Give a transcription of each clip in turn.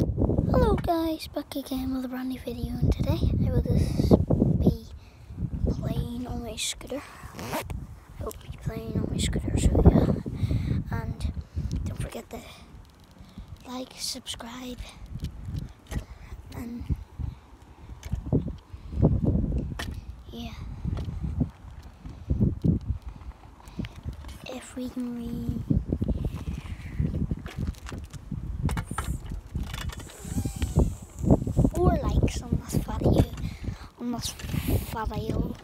Hello guys, back again with a brand new video and today I will just be playing on my scooter. I will be playing on my scooter so yeah. And don't forget to like, subscribe and yeah. If we can read four likes on this video, this video,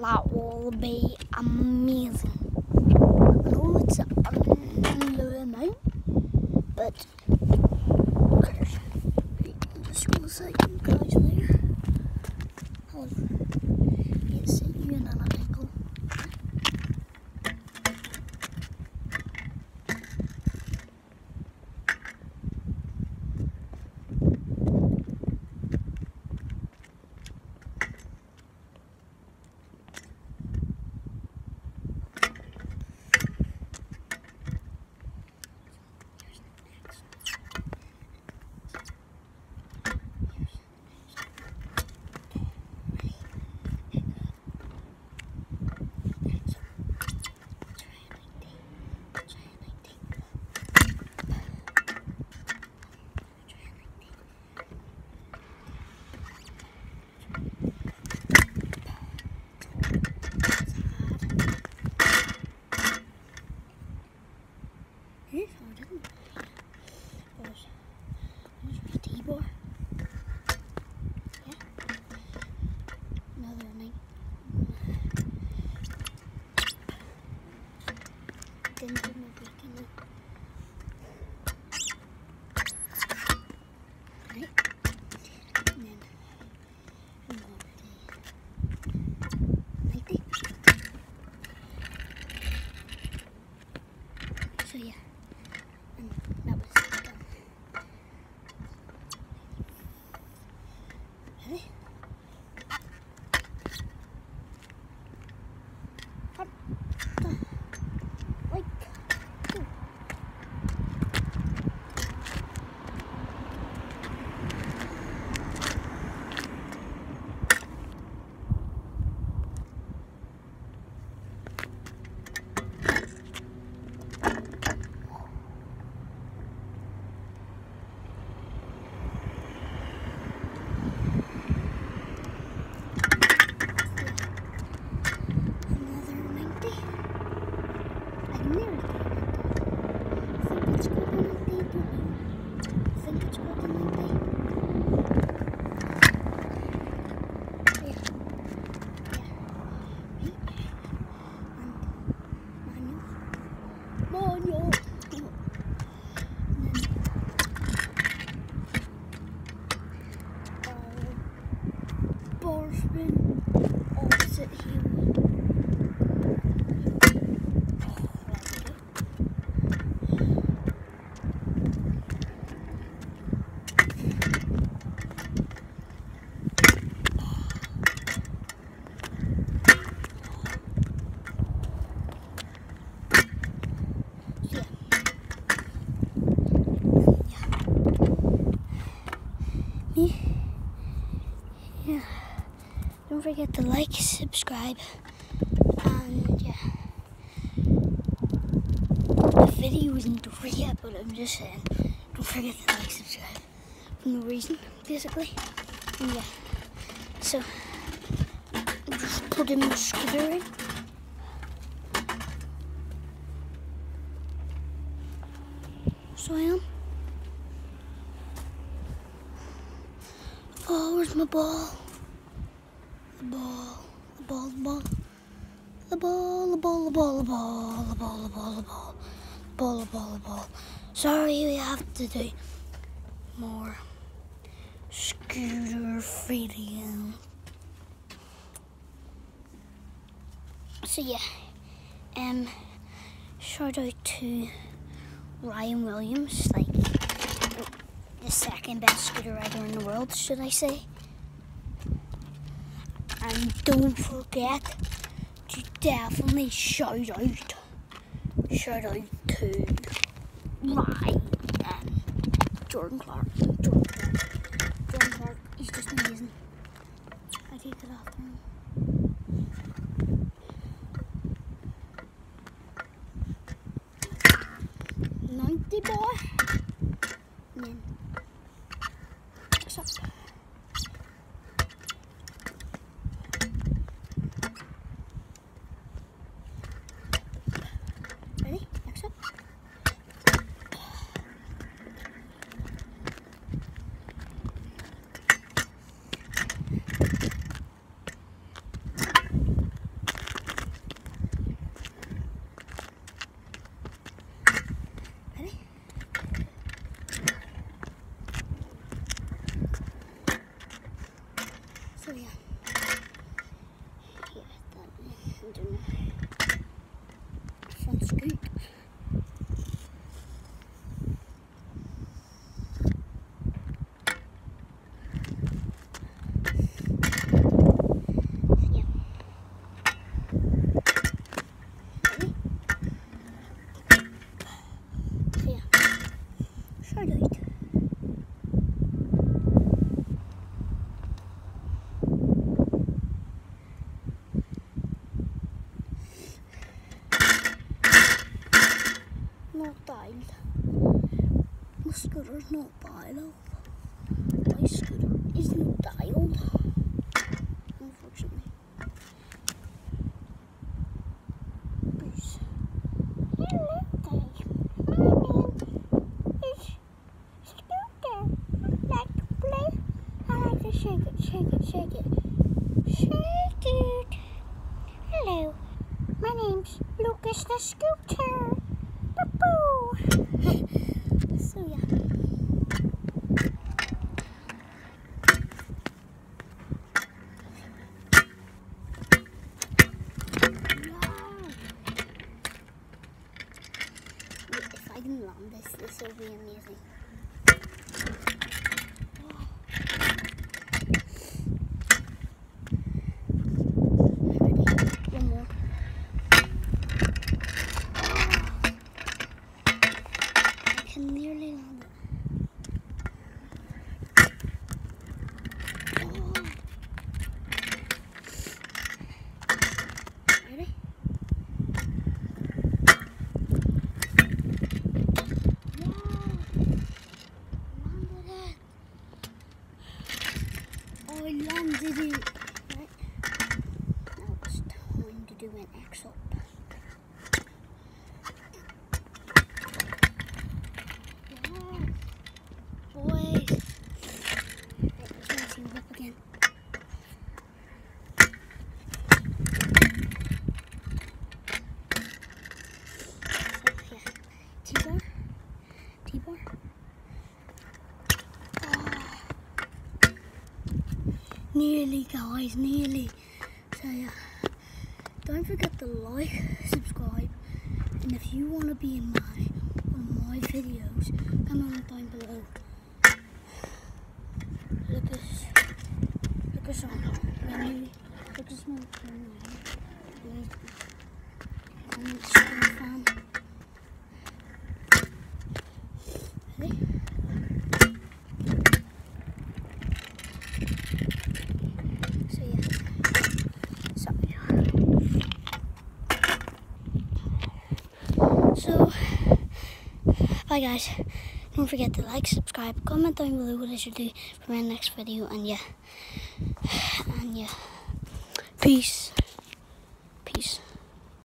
that will be amazing. I know it's a but okay. I'm just gonna say you guys later. I'll yeah, see you in an article. Here's how it didn't. Was here's my T-bar. Forget to like, subscribe, and yeah. The video isn't over yet, but I'm just saying, don't forget to like, subscribe. For no reason, basically. And yeah. So, I'm just putting my scooter in. So I am. Oh, where's my ball? The ball, the ball, the ball. The ball, the ball, the ball, the ball, the ball, the ball, the ball, ball, the ball, the ball. Sorry, we have to do more scooter video. So yeah, um, shout out to Ryan Williams, like the second best scooter rider in the world, should I say? And don't forget to definitely shout out, shout out to Ryan um, Jordan Clark. Jordan Clark. Jordan Clark. He's just amazing. I take it him. Ninety boy. And then next up. Ready? Next up. Ready? So yeah. Yeah, that I'm doing a front scoop. Yeah. Ready? So yeah. Shout out. Not dialed. My not dialed. My scooter is not dialed. Unfortunately. Peace. Hello. My name is Scooter. I like to play. I like to shake it, shake it, shake it. Shake it. Hello. My name's Lucas the Scooter. Boo-boo. so yeah. Wow. If I land this, this will be amazing. Ready? One more. I can nearly land it. Oh. Ready? Yeah. Landed it. Oh, I landed it. Right. Now it's time to do an X up. Yeah. Boys. Right, let's see up again. So, yeah. T-bar. T-bar. Ah. Nearly, guys, nearly. So, yeah. Don't forget to like, subscribe, and if you want to be in my of my videos, comment down below. Look at look at on menu. Look my menu. Comment fan. Ready? So yeah. So So, bye guys. Don't forget to like, subscribe, comment down below what I should do for my next video, and yeah, and yeah, peace, peace.